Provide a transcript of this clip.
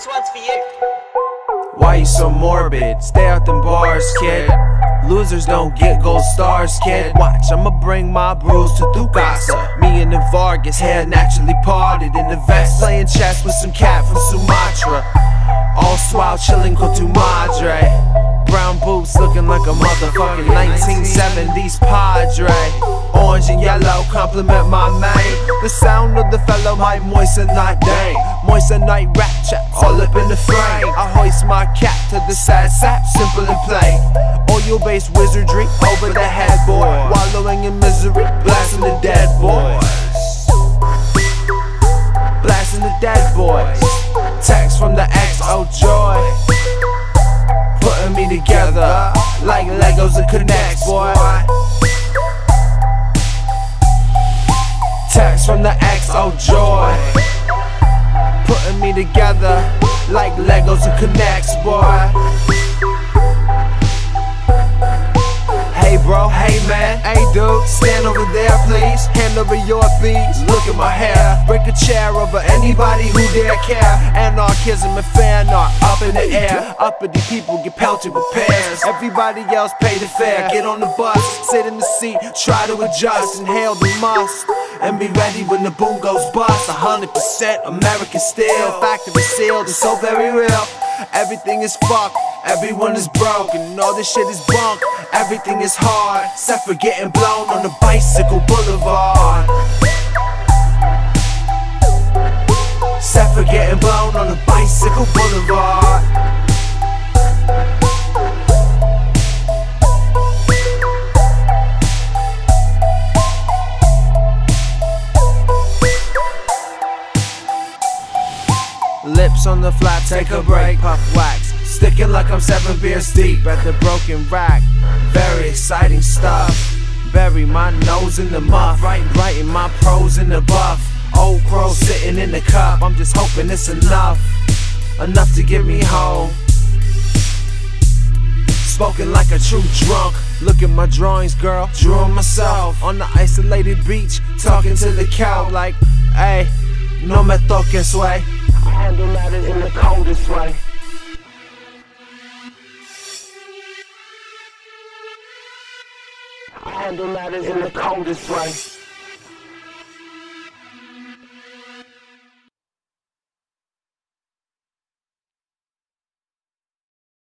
It's for you. Why you so morbid? Stay out them bars, kid. Losers don't get gold stars, kid. Watch, I'ma bring my bros to Thukasa. Me and the Vargas, hair naturally parted in the vest, playing chess with some cat from Sumatra. All swell chilling con tu madre. Brown boots looking like a motherfucking 1970s Padre. Orange and yellow compliment my man. The sound of the fellow might moisten like dang. Moisten night rap Oil based wizardry over the head, boy. Wallowing in misery, blasting the dead boys. Blasting the dead boys. Text from the ex, oh joy. Putting me together like Legos and K'Nex, boy. Text from the ex, oh joy. Putting me together like Legos and K'Nex, boy. Please. Hand over your beats, look at my hair. Break a chair over anybody who dare care. Anarchism and fan art up in the air. Uppity people get pelted with pears. Everybody else pay the fare. Get on the bus, sit in the seat, try to adjust, inhale the must. And be ready when the boom goes bust. 100% American steel, factory sealed, it's so very real. Everything is fucked, everyone is broken, all this shit is bunk. Everything is hard, except for getting blown on the bicycle boulevard. Except for getting blown on the bicycle boulevard. Lips on the flat, take a break, puff wax. Sticking like I'm seven beers deep at the broken rack. Very exciting stuff. Bury my nose in the muff, writing, writing my pros in the buff. Old crow sitting in the cup, I'm just hoping it's enough. Enough to get me home. Spoken like a true drunk. Look at my drawings, girl. Drew 'em myself on the isolated beach, talking to the cow like, hey, no me toques, way. I handle matters in the coldest way. Handle matters in the coldest way.